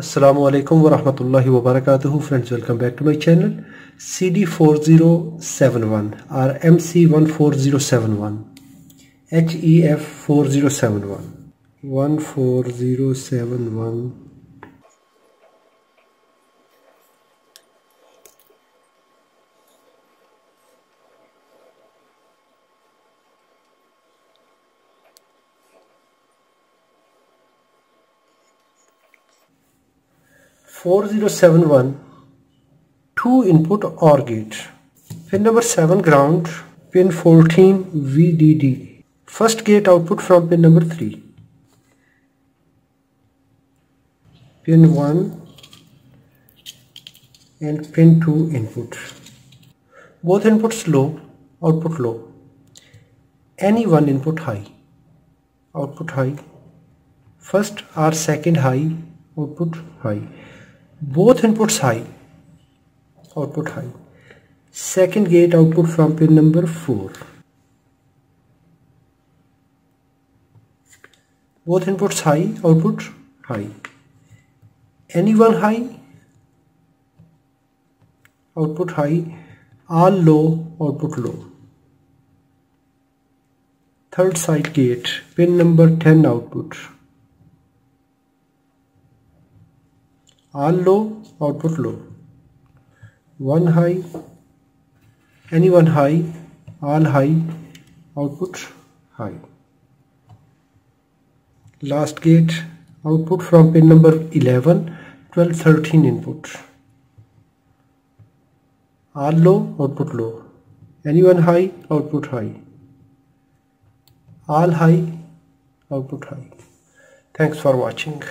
Assalamu alaikum wa rahmatullahi wa barakatuhu. Friends welcome back to my channel. CD4071 or MC14071 HEF4071 14071 4071 2 input OR gate. Pin number 7 ground. Pin 14 VDD first gate output from pin number 3 pin 1 and pin 2 input. Both inputs low output low. Any one input high output high. First or second high output high both inputs high. Output high. Second gate output from pin number 4 both inputs high output high. Any one high? Output high. All low output low. Third side gate pin number 10 output all low output low one high any one high all high output high. Last gate output from pin number 11 12 13 input. All low output low. Any one high output high. All high output high. Thanks for watching